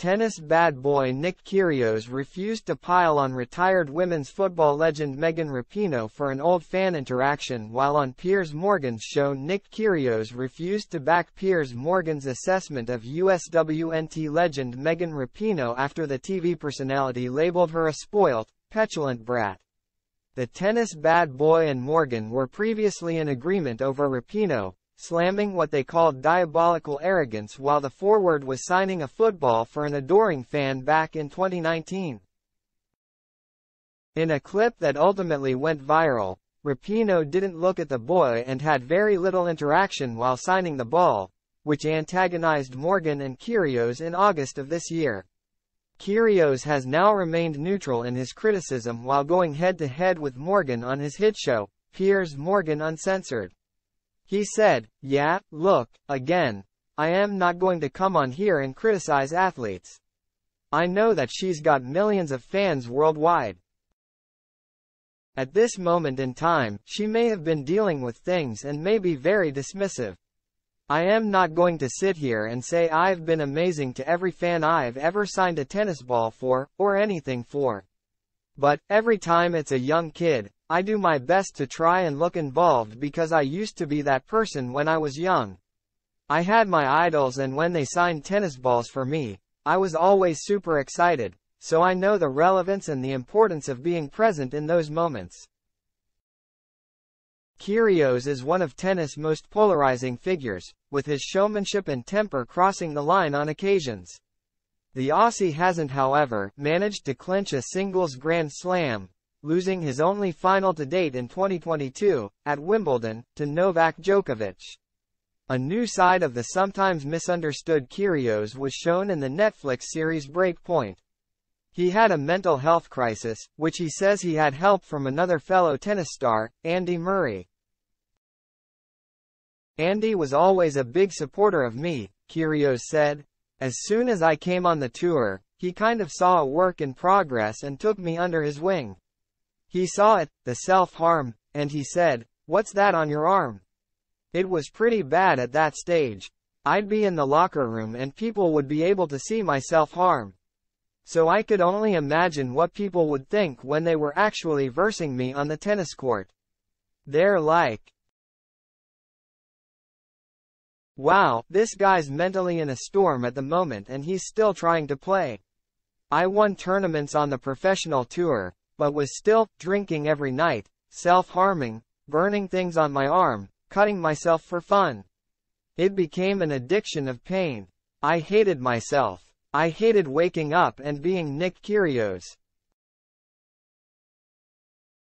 Tennis bad boy Nick Kyrgios refused to pile on retired women's football legend Megan Rapinoe for an old fan interaction while on Piers Morgan's show Nick Kyrgios refused to back Piers Morgan's assessment of USWNT legend Megan Rapinoe after the TV personality labeled her a spoilt, petulant brat. The tennis bad boy and Morgan were previously in agreement over Rapinoe, slamming what they called diabolical arrogance while the forward was signing a football for an adoring fan back in 2019. In a clip that ultimately went viral, Rapinoe didn't look at the boy and had very little interaction while signing the ball, which antagonized Morgan and Kyrgios in August of this year. Kyrgios has now remained neutral in his criticism while going head-to-head -head with Morgan on his hit show, Piers Morgan Uncensored. He said, yeah, look, again, I am not going to come on here and criticize athletes. I know that she's got millions of fans worldwide. At this moment in time, she may have been dealing with things and may be very dismissive. I am not going to sit here and say I've been amazing to every fan I've ever signed a tennis ball for, or anything for. But, every time it's a young kid, I do my best to try and look involved because I used to be that person when I was young. I had my idols and when they signed tennis balls for me, I was always super excited, so I know the relevance and the importance of being present in those moments. Kyrgios is one of tennis' most polarizing figures, with his showmanship and temper crossing the line on occasions. The Aussie hasn't however, managed to clinch a singles Grand Slam, losing his only final to date in 2022, at Wimbledon, to Novak Djokovic. A new side of the sometimes misunderstood Kyrgios was shown in the Netflix series Breakpoint. He had a mental health crisis, which he says he had help from another fellow tennis star, Andy Murray. Andy was always a big supporter of me, Kyrgios said. As soon as I came on the tour, he kind of saw a work in progress and took me under his wing. He saw it, the self-harm, and he said, What's that on your arm? It was pretty bad at that stage. I'd be in the locker room and people would be able to see my self-harm. So I could only imagine what people would think when they were actually versing me on the tennis court. They're like, Wow, this guy's mentally in a storm at the moment and he's still trying to play. I won tournaments on the professional tour, but was still drinking every night, self-harming, burning things on my arm, cutting myself for fun. It became an addiction of pain. I hated myself. I hated waking up and being Nick Kyrgios.